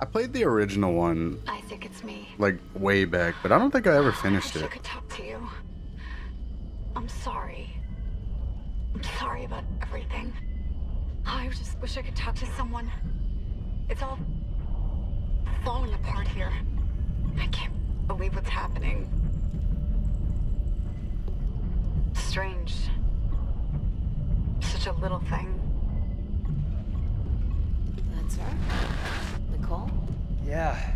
I played the original one I think it's me. like way back, but I don't think I ever I finished wish I it. could talk to you. I'm sorry. I'm sorry about everything. I just wish I could talk to someone. It's all falling apart here. I can't believe what's happening. Strange. Such a little thing. That's her? Nicole? Yeah.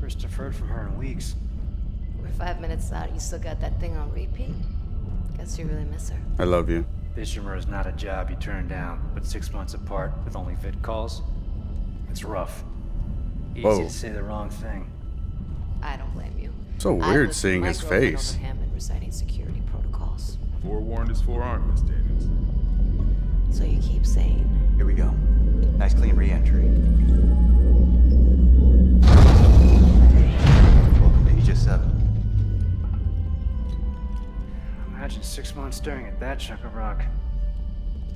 First I've heard from her in weeks. We're five minutes out. You still got that thing on repeat? Guess you really miss her. I love you. Ishimura is not a job you turn down, but six months apart with only vid calls. It's rough. Easy Whoa. to say the wrong thing. I don't blame you. So I weird was seeing my his girlfriend face. Over him and reciting security protocols. Forewarned is forearmed, Miss Daniels. So you keep saying, Here we go. Nice clean re-entry. Welcome 7. Imagine six months staring at that chunk of rock.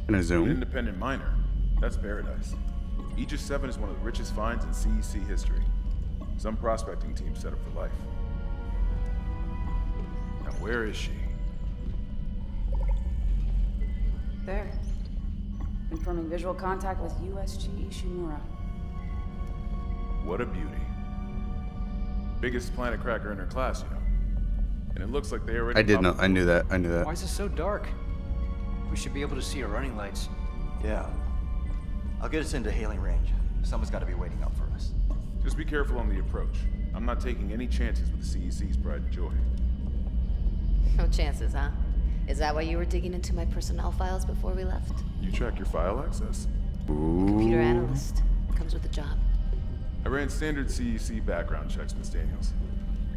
In a An independent miner. That's paradise. Aegis 7 is one of the richest finds in CEC history. Some prospecting team set up for life. Now, where is she? There. Confirming visual contact with USG Ishimura. What a beauty. Biggest planet cracker in her class, you know. And it looks like they already. I did know. I knew that. I knew that. Why is it so dark? We should be able to see her running lights. Yeah. I'll get us into hailing range. Someone's got to be waiting up for us. Just be careful on the approach. I'm not taking any chances with the CEC's pride and joy. no chances, huh? Is that why you were digging into my personnel files before we left? You track your file access? Computer analyst. Comes with the job. I ran standard CEC background checks, Miss Daniels.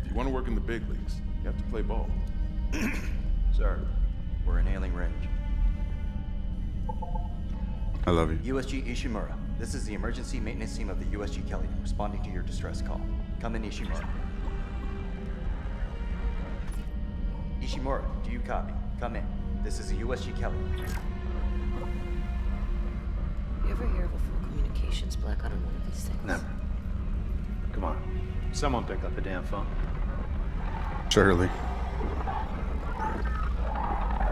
If you want to work in the big leagues, you have to play ball. Sir, we're in hailing range. I love you. USG Ishimura. This is the emergency maintenance team of the USG Kellion, responding to your distress call. Come in, Ishimura. Ishimura, do you copy? Come in. This is the USG Kellion. You ever hear of a full communications blackout on one of these things? Never. Come on. Someone pick up the damn phone. Surely.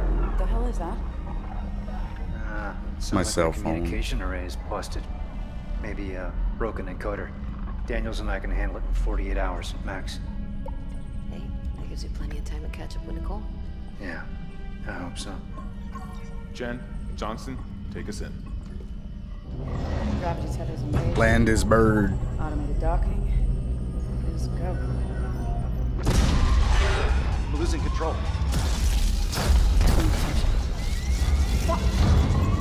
What the hell is that? Uh, sounds My like cell phone. communication array is busted. Maybe a broken encoder. Daniels and I can handle it in 48 hours, max. Hey, that gives you plenty of time to catch up with Nicole. Yeah, I hope so. Chen, Johnston, take us in. Gravity. Land is bird. Automated docking. Is go. I'm losing control.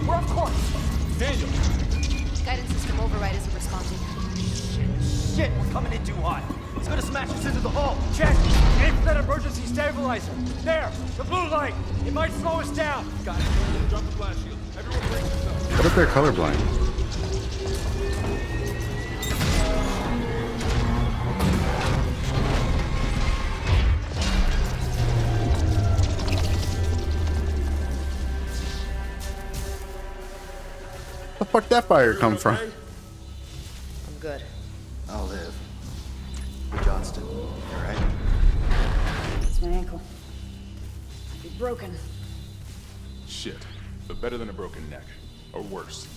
We're off course. Daniel. Guidance system override isn't responding. Shit, Shit! we're coming in too hot. It's gonna smash us into the hull. Check! Aim for that emergency stabilizer. There! The blue light! It might slow us down. Got it. Drop the flash shield. Everyone brace yourself. What if they're colorblind? Fuck that fire come from? I'm good. I'll live. Hey, Johnston, you alright? It's my ankle. Be broken. Shit. But better than a broken neck. Or worse.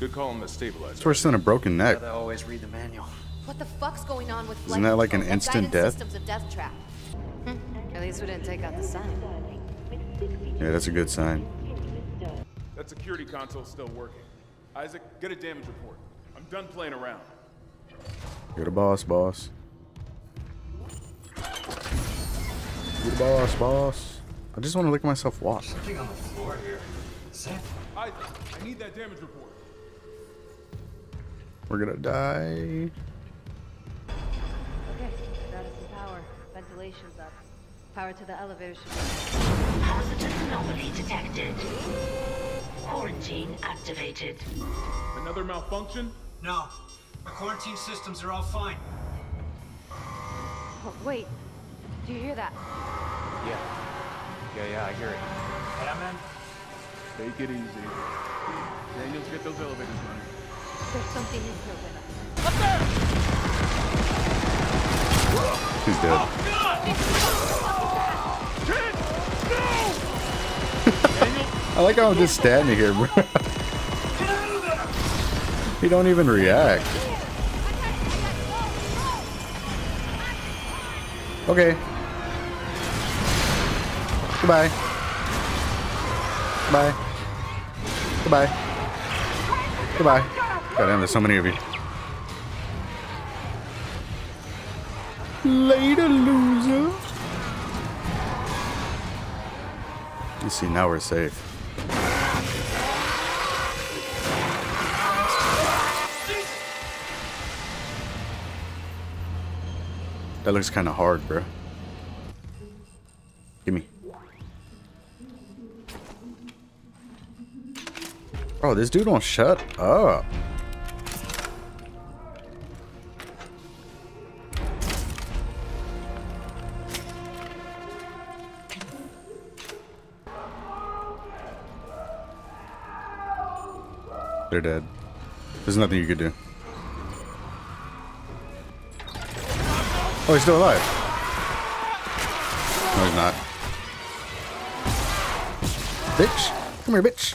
Good call on the stabilizer. It's worse than a broken neck. Gotta always read the manual. What the fuck's going on with Isn't that like an instant death? System's a death trap. Hmm. At least we didn't take out the sign. Yeah, that's a good sign. That security console's still working. Isaac, get a damage report. I'm done playing around. You're the boss, boss. You're the boss, boss. I just want to look at myself walk. Something on the floor here. Isaac, I need that damage report. We're gonna die. Okay, got us some power. Ventilation's up. Power to the elevator should Positive anomaly detected. Quarantine activated. Another malfunction? No. Our quarantine systems are all fine. Oh, wait. Do you hear that? Yeah. Yeah, yeah, I hear it. Yeah, man. Take it easy. Daniels, get those elevators running. There's something in here with us. Up there! He's dead. Oh, God! I like how I'm just standing here, bro. he don't even react. Okay. Goodbye. Bye. Goodbye. Goodbye. Goddamn, there's so many of you. Later, loser. You see, now we're safe. That looks kind of hard, bro. Gimme. Oh, this dude won't shut up. They're dead. There's nothing you could do. Oh, he's still alive. No, he's not. Bitch. Come here, bitch.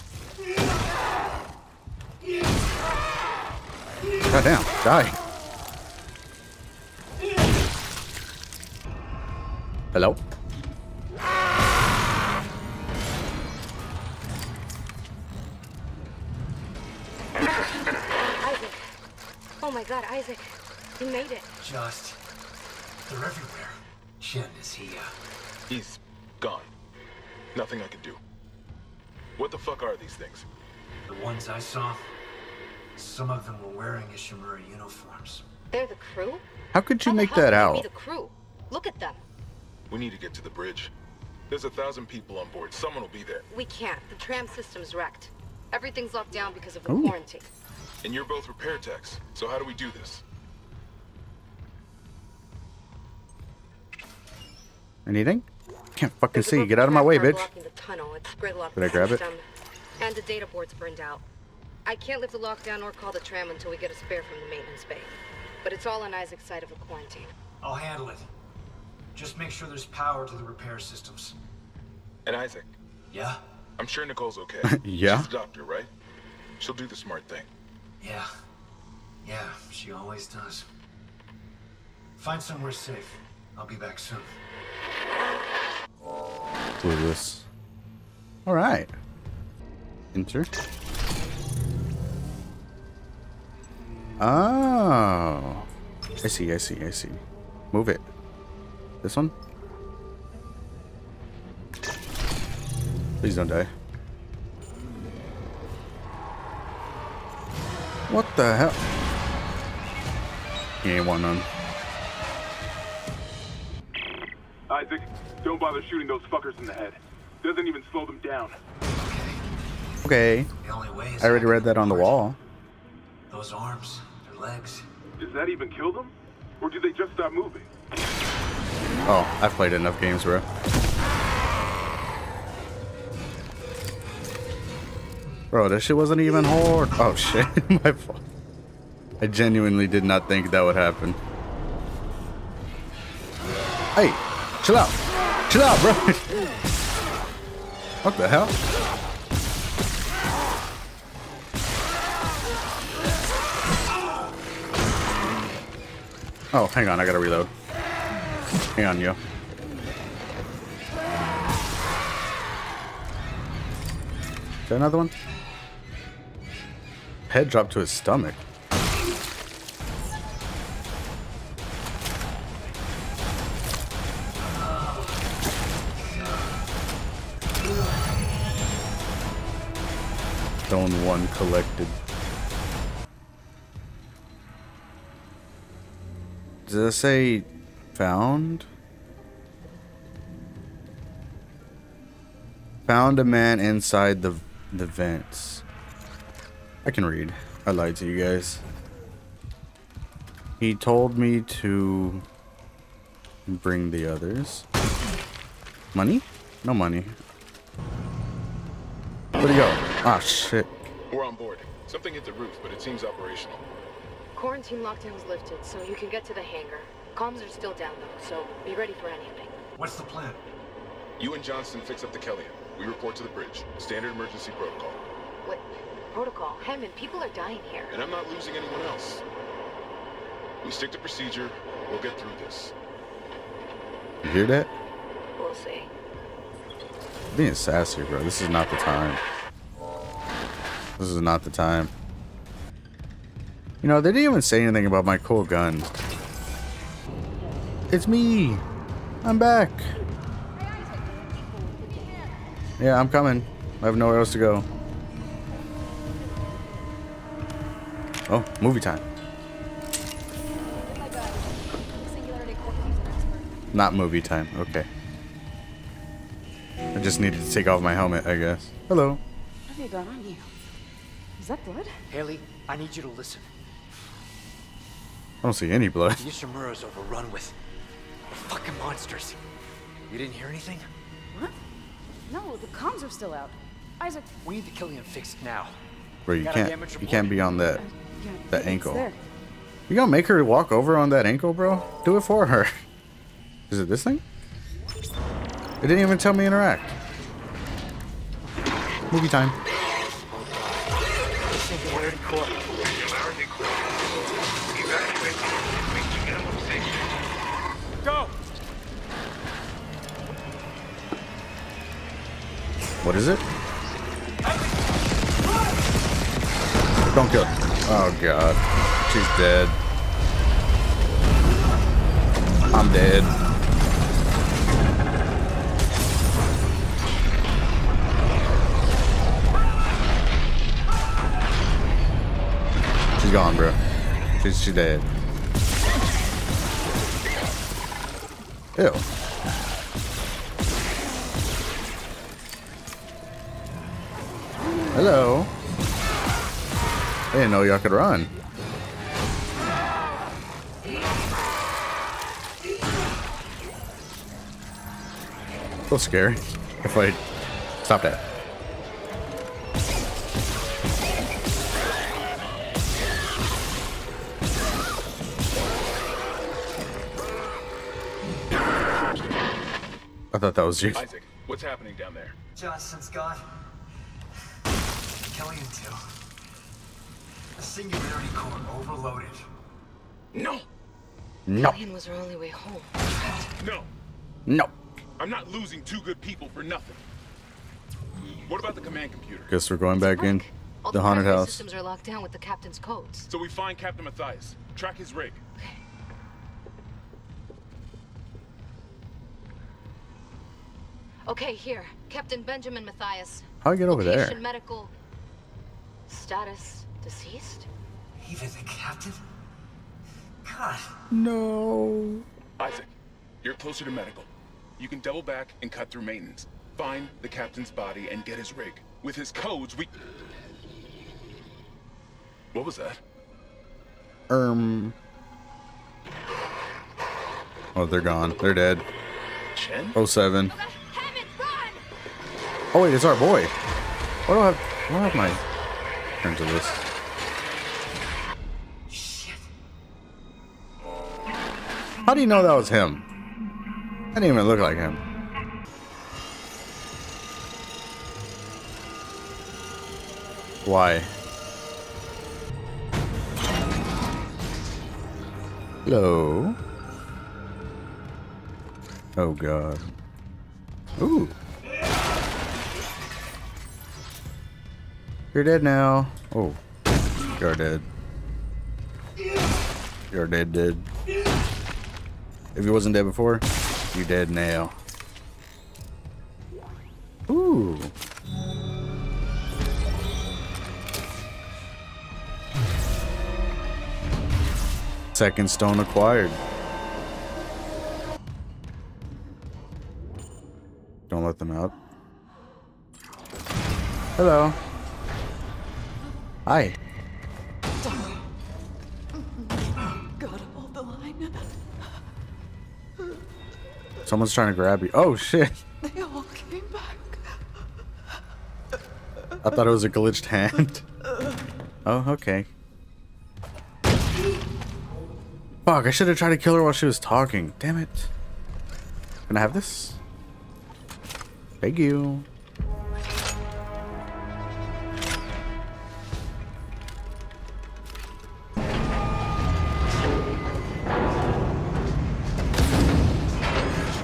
God damn. Die. Hello? Isaac. Oh my god, Isaac. You made it. Just. They're everywhere. Chen, is he, uh. He's gone. Nothing I can do. What the fuck are these things? The ones I saw? Some of them were wearing Ishimura uniforms. They're the crew? How could you How make that could they out? The crew. Look at them. We need to get to the bridge. There's a thousand people on board. Someone will be there. We can't. The tram system's wrecked. Everything's locked down because of the Ooh. quarantine. And you're both repair techs. So how do we do this? Anything? Can't fucking There's see. broken Get out of my way, bitch. blocking the tunnel. It's gridlocked Did I grab it? And the data board's burned out. I can't lift the lockdown or call the tram until we get a spare from the maintenance bay. But it's all on Isaac's side of the quarantine. I'll handle it. Just make sure there's power to the repair systems. And Isaac, Yeah? I'm sure Nicole's okay. Yeah? She's a doctor, right? She'll do the smart thing. Yeah. Yeah, she always does. Find somewhere safe. I'll be back soon. Clueless. Alright. Enter. Oh. I see, I see, I see. Move it. This one? Please don't die. What the hell? He ain't want none. Don't bother shooting those fuckers in the head. Doesn't even slow them down. Okay. The only way is I already read that on the wall. Those arms, their legs. Does that even kill them? Or do they just stop moving? Oh, I've played enough games, bro. Bro, that shit wasn't even hard. Oh shit, my fault. I genuinely did not think that would happen. Hey, chill out. Chill out, bro. what the hell? Oh, hang on, I gotta reload. Hang on, yo. Is there another one? Head dropped to his stomach. Stone one collected. Does it say found? Found a man inside the the vents. I can read. I lied to you guys. He told me to bring the others. Money? No money. Where'd he go? Ah, shit. We're on board. Something hit the roof, but it seems operational. Quarantine lockdown's lifted, so you can get to the hangar. Comms are still down though, so be ready for anything. What's the plan? You and Johnston fix up the Kellion. We report to the bridge. Standard emergency protocol. What? Protocol? Hammond, people are dying here. And I'm not losing anyone else. We stick to procedure. We'll get through this. You hear that? We'll see. Being sassy, bro. This is not the time. This is not the time. You know, they didn't even say anything about my cool gun. It's me. I'm back. Yeah, I'm coming. I have nowhere else to go. Oh, movie time. Not movie time. Okay. I just needed to take off my helmet, I guess. Hello. What have you got on you? Is that blood? Haley, I need you to listen. I don't see any blood. Ishimura's overrun with fucking monsters. You didn't hear anything? What? No, the comms are still out. Isaac. We need the Kellion fixed now. Bro, you Got a can't you can't be on that Yeah, that ankle. there. You gonna make her walk over on that ankle, bro? Do it for her. Is it this thing? It didn't even tell me interact. Movie time. Singularity core. Go! What is it? Don't kill. Oh god. She's dead. I'm dead. She's gone, bro. She's she's dead. Ew. Hello. I didn't know y'all could run. A little scary. If I stop that. I thought that was you. Isaac, what's happening down there? Johnston's gone. Kellion too. The singularity core overloaded. No! No. Kellion was our only way home. No! No. I'm not losing two good people for nothing. What about the command computer? Guess we're going back in All the haunted house. systems are locked down with the captain's codes. So we find Captain Mathius, track his rig. Okay, here. Captain Benjamin Mathius. How do I get over there? Location, medical status deceased. Even the captain? God. No. Isaac, you're closer to medical. You can double back and cut through maintenance. Find the captain's body and get his rig. With his codes, we... What was that? Um. Oh, they're gone. They're dead. Chen? Oh seven. Oh wait, it's our boy. What do I have? What do I have my turn to this? Shit. How do you know that was him? That didn't even look like him. Why? Hello. Oh god. Ooh. You're dead now. Oh. You're dead. You're dead, dead. If he wasn't dead before, you're dead now. Ooh. Second stone acquired. Don't let them out. Hello. Hi. God, hold the line. Someone's trying to grab you. Oh shit. They all came back. I thought it was a glitched hand. Oh, okay. Fuck, I should have tried to kill her while she was talking. Damn it. Can I have this? Thank you.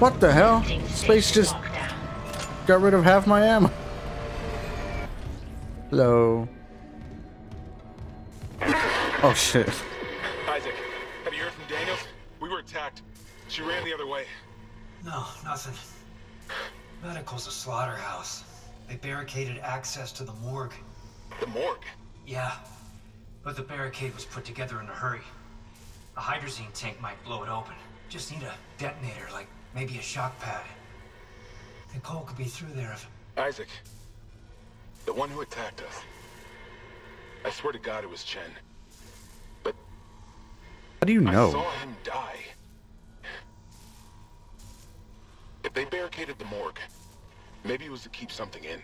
What the hell? Space just got rid of half my ammo. Hello. Oh shit. Isaac, have you heard from Daniels? We were attacked. She ran the other way. No, nothing. Medical's a slaughterhouse. They barricaded access to the morgue. The morgue? Yeah. But the barricade was put together in a hurry. A hydrazine tank might blow it open. Just need a detonator, like maybe a shock pad. The Nicole could be through there if... Isaac. The one who attacked us. I swear to God it was Chen. But... How do you know? I saw him die. If they barricaded the morgue, maybe it was to keep something in.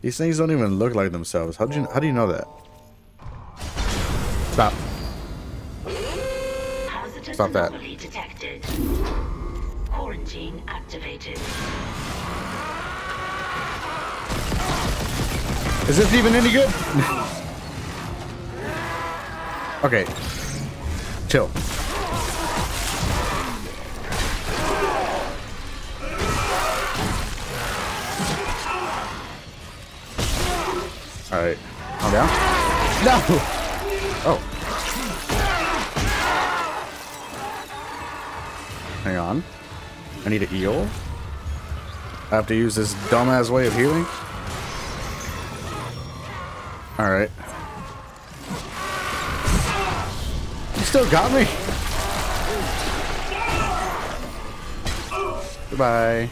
These things don't even look like themselves. How do you how do you know that? Stop. Hazardous Stop that. anomaly detected. Quarantine activated. Is this even any good? okay. Chill. Alright. Calm down. No! Hang on. I need a eel. I have to use this dumbass way of healing? Alright. You still got me? Goodbye.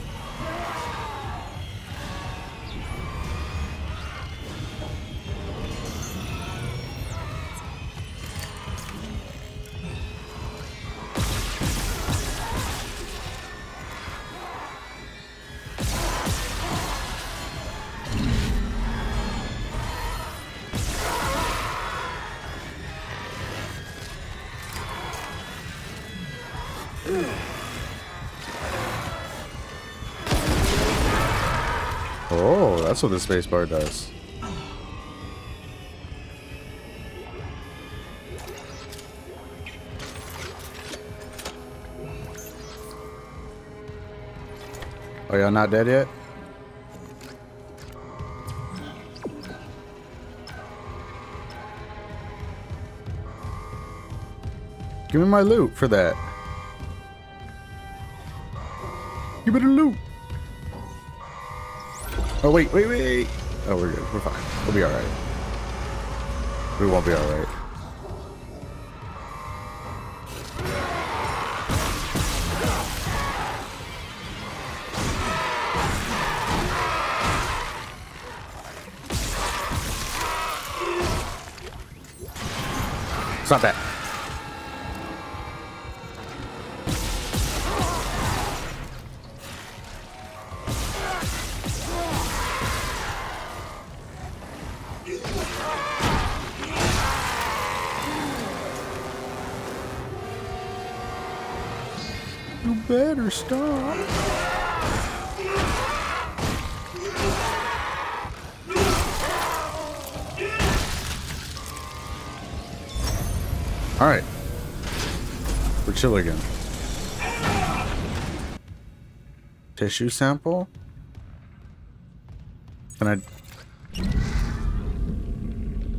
Oh, that's what the spacebar does. Are y'all not dead yet? Give me my loot for that. Give me the loot. Oh, wait, wait, wait. Oh, we're good. We're fine. We'll be alright. We won't be alright. Stop that. Stop. All right. We're chill again. Tissue sample? Can I...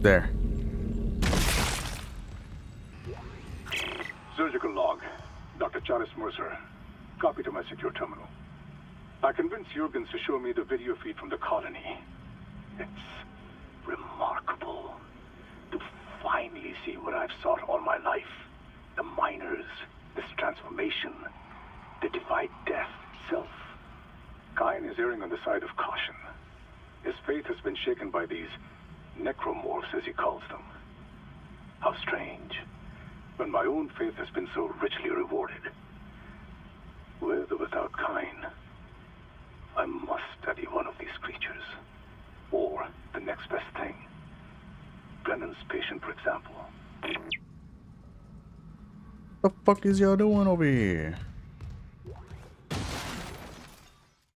There. From the colony. It's remarkable to finally see what I've sought all my life. The miners, this transformation, the divide death itself. Kyne is erring on the side of caution. His faith has been shaken by these necromorphs, as he calls them. How strange when my own faith has been so richly rewarded. With or without Kyne, I must study one of these creatures. Or the next best thing. Brennan's patient, for example. The fuck is y'all doing over here?